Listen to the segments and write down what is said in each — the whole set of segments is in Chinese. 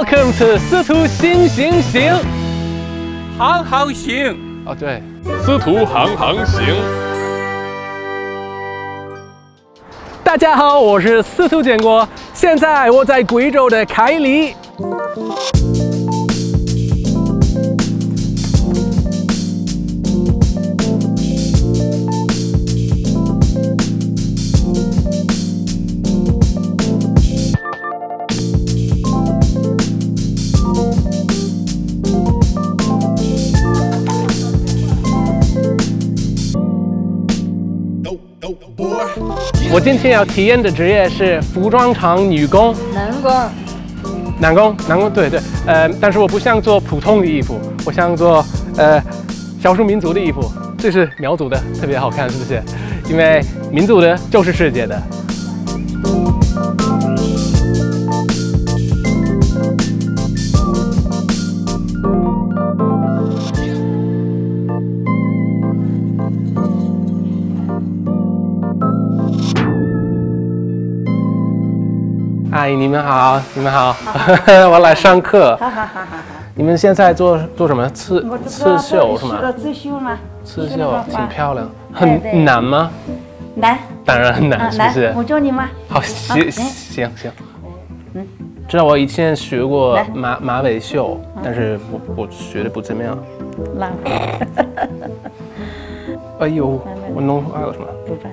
Welcome to 司徒行行行。行行行，哦，对，司徒行行行。大家好，我是司徒建国，现在我在贵州的开黎。我今天要体验的职业是服装厂女工。男工。男工，男工，对对，呃，但是我不想做普通的衣服，我想做呃少数民族的衣服。这是苗族的，特别好看，是不是？因为民族的就是世界的。阿姨，你们好，你们好，我来上课。好好好好好。你们现在做做什么？刺刺绣是吗？刺绣吗？刺绣挺漂亮，很难吗？难，当然很难，是不是？我教你吗？好，行行行。嗯，知道我以前学过马马尾绣，但是我我学的不怎么样。浪费。哎呦，我弄坏了什么？不坏。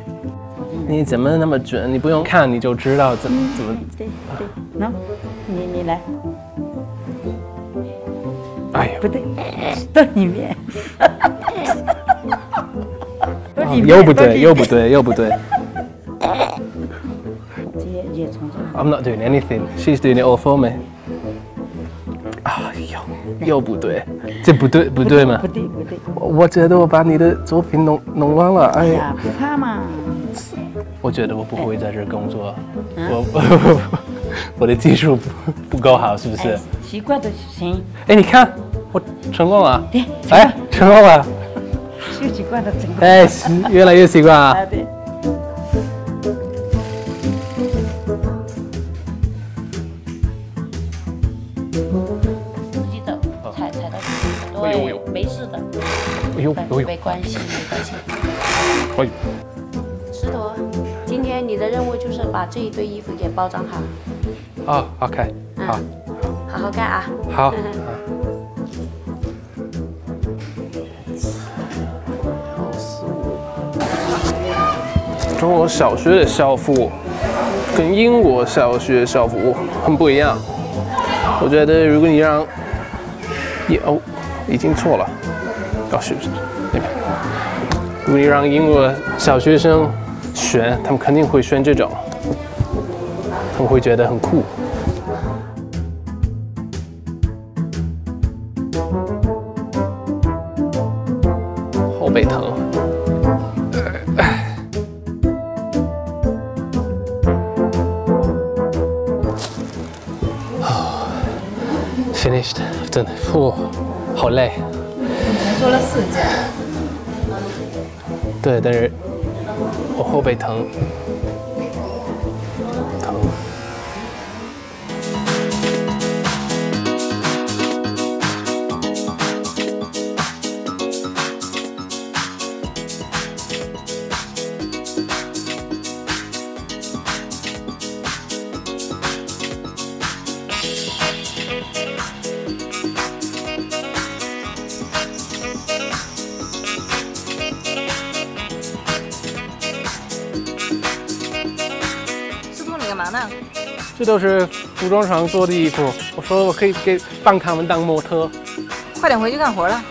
你怎么那么准？你不用看你就知道怎么怎么。对对，喏，你你来。哎呀，不对，到里面。又不对，又不对，又不对。I'm not doing anything. She's doing it all for me. 哎呦，又不对，这不对不对吗？不对不对。我觉得我把你的作品弄弄乱了。哎呀，不怕嘛。我觉得我不会在这儿工作，我 我的技术不不够好，是不是？习惯的行。哎，你看，我成功了。对，哎，成功了。修习惯的，成功。哎，越来越习惯 啊。对。自己走，踩踩到对，没事的。哎呦，没关系，没关系。哎。你的任务就是把这一堆衣服给包装好。哦，OK，好，好好干啊。好。中国小学的校服跟英国小学校服很不一样。我觉得如果你让，哦，已经错了，哦，是不是那边？如果你让英国小学生。选，他们肯定会选这种，他们会觉得很酷。后背疼。Finished，真的，哦，好累。做了四件。对，但是。我后背疼。这都是服装厂做的衣服。我说我可以给帮他们当模特。快点回去干活了。